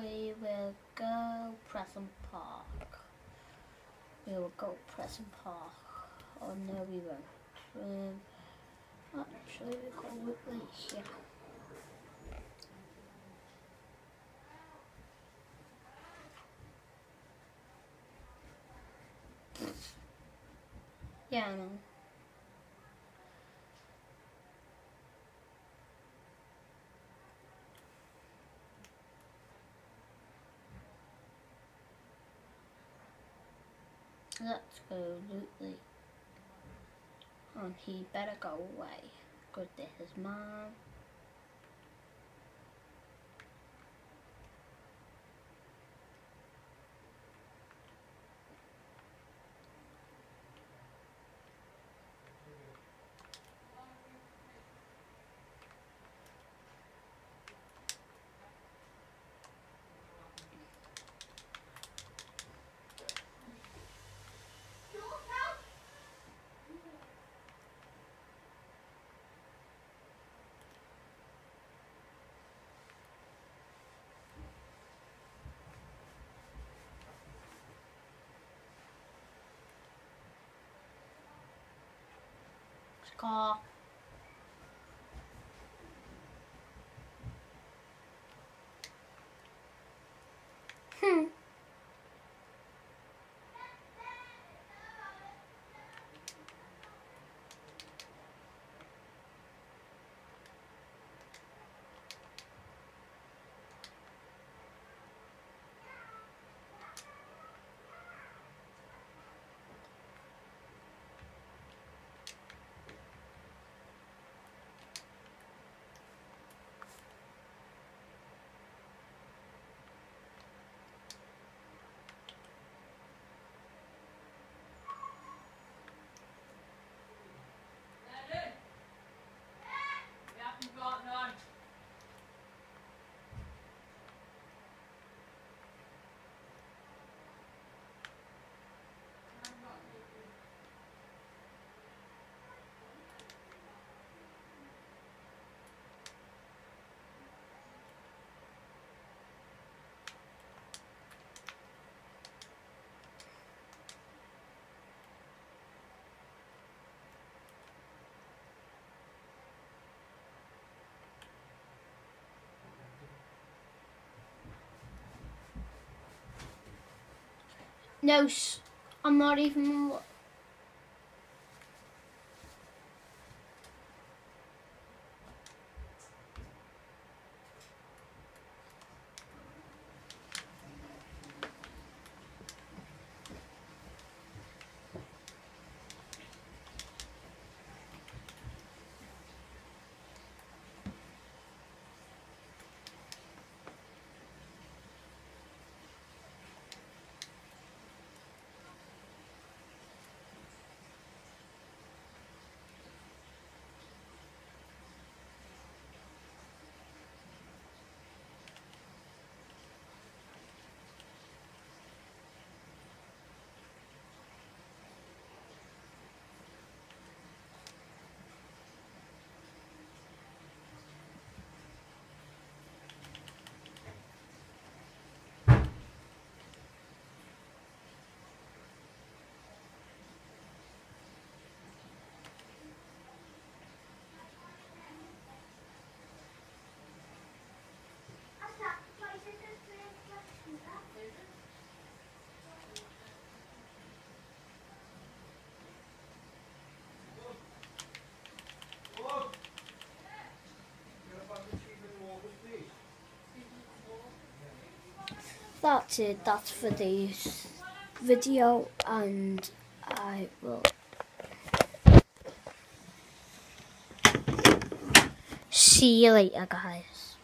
we will go Preston Park. We will go Preston Park. Oh no, we won't. Um, actually, we'll go Whitley here. Yeah, I know. Let's go. And he better go away. Good, this is mine. か。No, I'm not even. That's it. That's for this video, and I will see you later, guys.